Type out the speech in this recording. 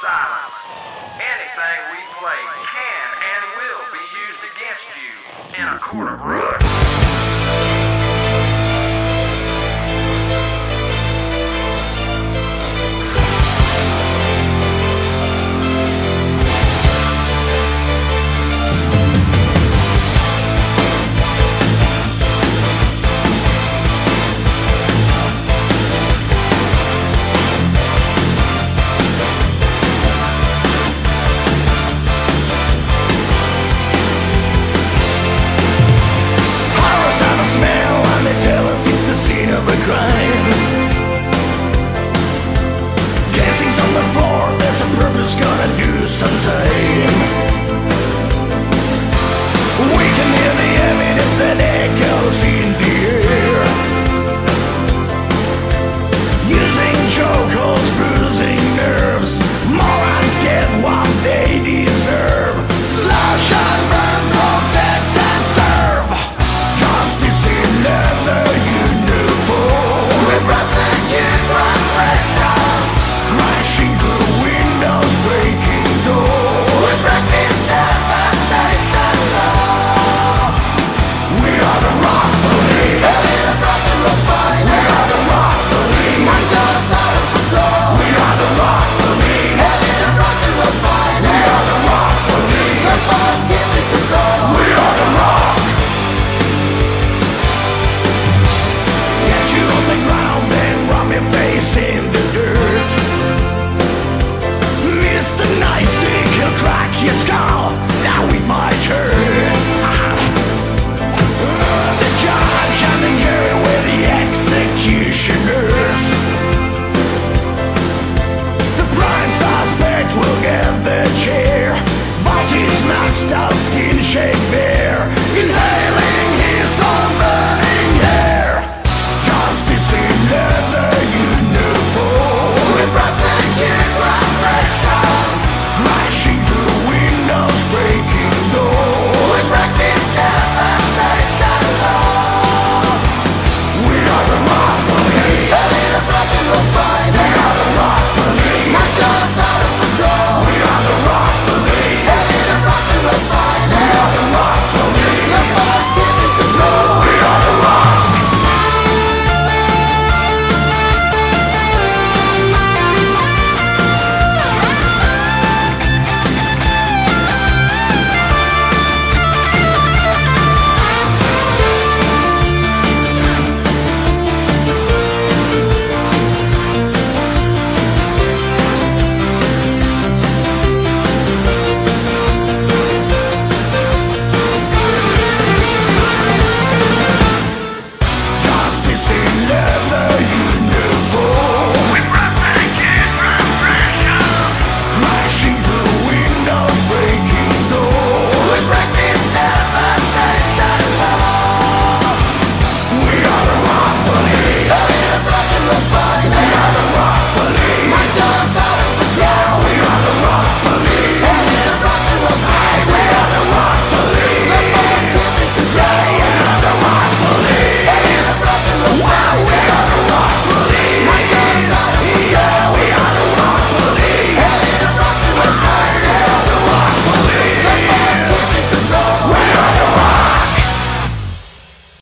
silence. Anything we play can and will be used against you in a court of rulers. Crime. Casings on the floor, there's a purpose gonna do sometime. chair. Maxed out skin shape bare In